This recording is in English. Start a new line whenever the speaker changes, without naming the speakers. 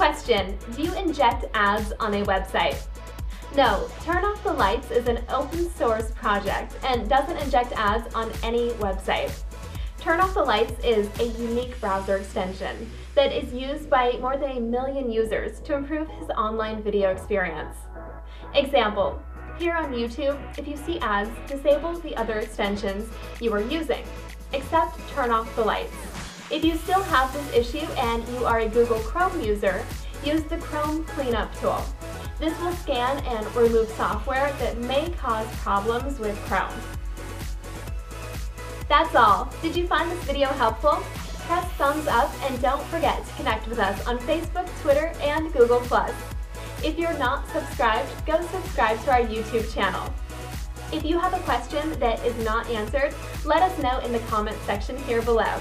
Question, do you inject ads on a website? No, Turn Off the Lights is an open source project and doesn't inject ads on any website. Turn Off the Lights is a unique browser extension that is used by more than a million users to improve his online video experience. Example, here on YouTube, if you see ads, disable the other extensions you are using, except turn off the lights. If you still have this issue and you are a Google Chrome user, use the Chrome Cleanup tool. This will scan and remove software that may cause problems with Chrome. That's all. Did you find this video helpful? Press thumbs up and don't forget to connect with us on Facebook, Twitter, and Google+. If you're not subscribed, go subscribe to our YouTube channel. If you have a question that is not answered, let us know in the comments section here below.